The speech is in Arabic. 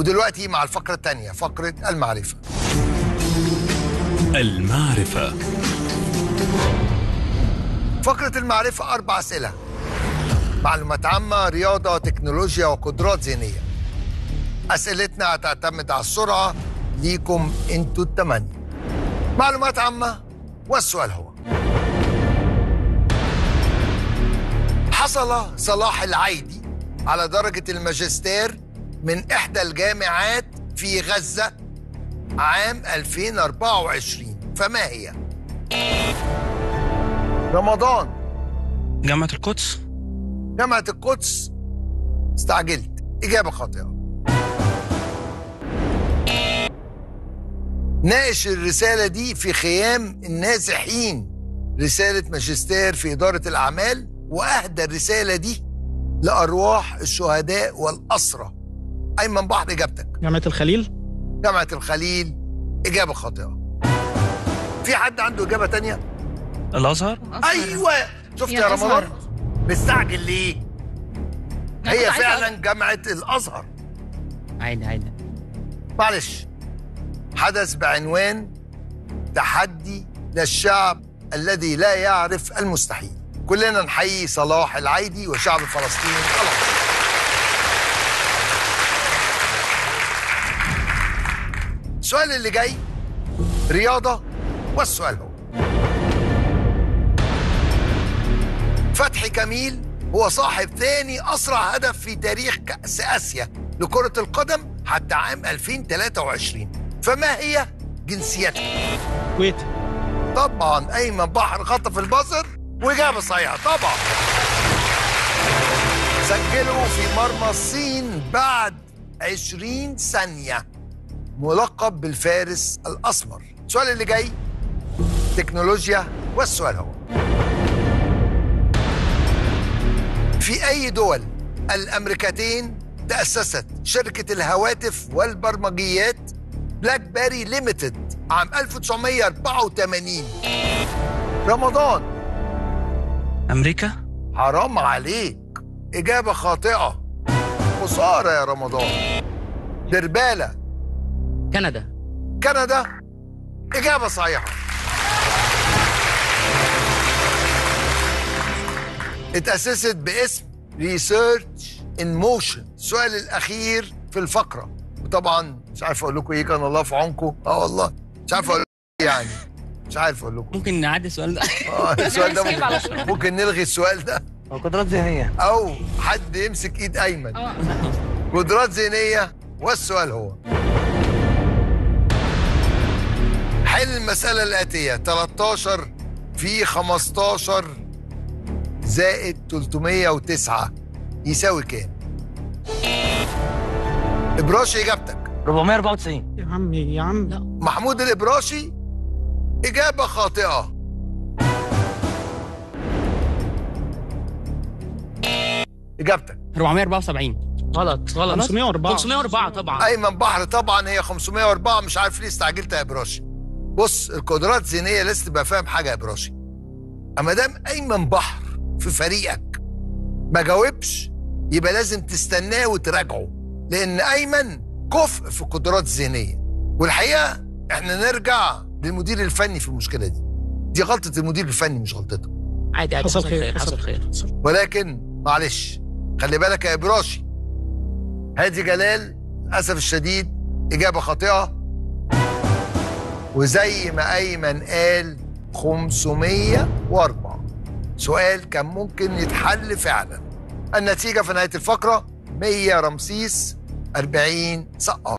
ودلوقتي مع الفقرة الثانية فقرة المعرفة. المعرفة. فقرة المعرفة أربع أسئلة. معلومات عامة رياضة تكنولوجيا وقدرات ذهنية. أسئلتنا هتعتمد على السرعة. ليكم أنتوا التمانية. معلومات عامة والسؤال هو. حصل صلاح العيدي على درجة الماجستير من إحدى الجامعات في غزة عام 2024 فما هي؟ رمضان. جامعة القدس؟ جامعة القدس. استعجلت. إجابة خاطئة. ناقش الرسالة دي في خيام النازحين. رسالة ماجستير في إدارة الأعمال وأهدى الرسالة دي لأرواح الشهداء والأسرى. أيمن بحر إجابتك. جامعة الخليل؟ جامعة الخليل إجابة خاطئة. في حد عنده إجابة تانية؟ الأزهر؟ أيوة. شفت يا يا. رمضان؟ مستعجل ليه؟ هي فعلا جامعة الأزهر. عادي عادي. معلش. حدث بعنوان تحدي للشعب الذي لا يعرف المستحيل. كلنا نحيي صلاح العيدي وشعب فلسطين. العظيم السؤال اللي جاي رياضة والسؤال هو. فتحي كميل هو صاحب ثاني أسرع هدف في تاريخ كأس آسيا لكرة القدم حتى عام 2023 فما هي جنسيته؟ كويت. طبعا أيمن بحر خطف البصر وإجابة صحيحة طبعا. سجلوا في مرمى الصين بعد 20 ثانية. ملقب بالفارس الأسمر. السؤال اللي جاي تكنولوجيا والسؤال هو. في أي دول الأمريكتين تأسست شركة الهواتف والبرمجيات BlackBerry Limited عام 1984 رمضان. أمريكا؟ حرام عليك. إجابة خاطئة. خسارة يا رمضان. دربالة. كندا. كندا؟ إجابة صحيحة. اتأسست باسم Research In Motion السؤال الأخير في الفقرة. وطبعا مش عارف أقول لكم إيه كان الله في عونكم. آه والله. مش عارف أقول لكم إيه يعني. مش عارف أقول لكم. ممكن نعدي السؤال ده. آه السؤال ده ممكن. ممكن نلغي السؤال ده. قدرات ذهنية. أو حد يمسك إيد أيمن. آه. قدرات ذهنية والسؤال هو. المسألة الآتية 13 في 15 زائد 309 يساوي كام؟ إبراشي إجابتك. 494 يا عم يا عم لا. محمود الإبراشي إجابة خاطئة. إجابتك. 474 غلط غلط. 504 504 طبعا. أيمن بحر طبعا هي 504 مش عارف ليه استعجلت يا إبراشي. بص القدرات الذهنية لازم تبقى فاهم حاجة يا ابراشي أما دام أيمن بحر في فريقك ما جاوبش يبقى لازم تستناه وتراجعه لأن أيمن كفء في القدرات الذهنية. والحقيقة إحنا نرجع للمدير الفني في المشكلة دي. دي غلطة المدير الفني مش غلطته عادي عادي حصل خير حصل خير. ولكن معلش خلي بالك يا ابراشي هادي جلال للأسف الشديد إجابة خاطئة. وزي ما أيمن قال 504 سؤال كان ممكن يتحل فعلا. النتيجة في نهاية الفقرة 100 رمسيس 40 سقار